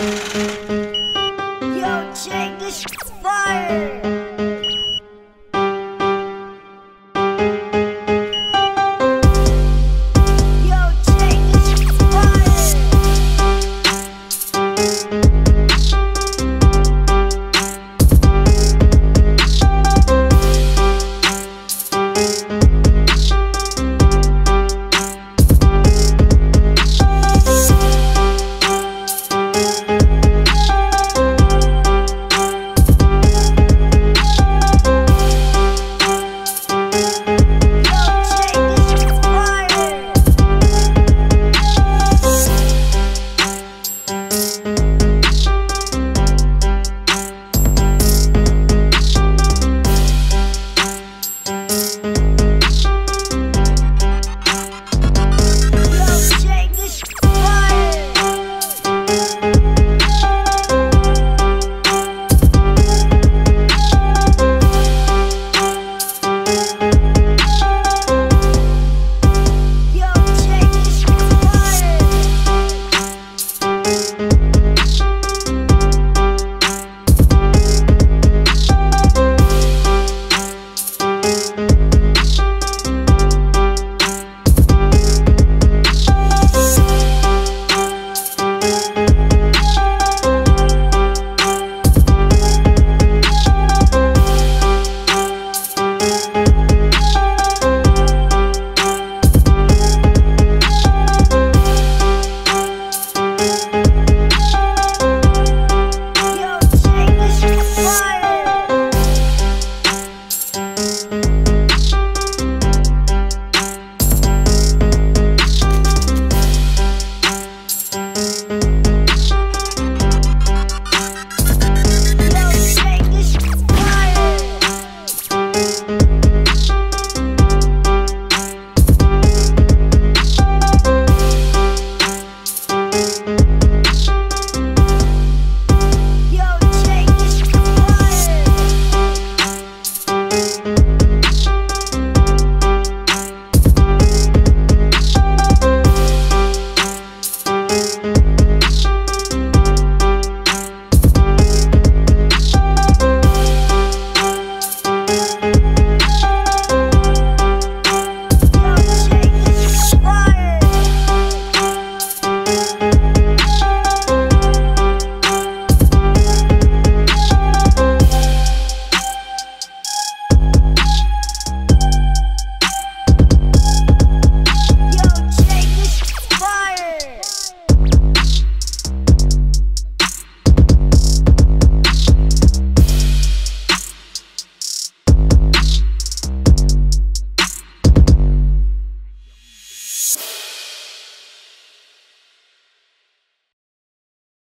Yo, check this fire!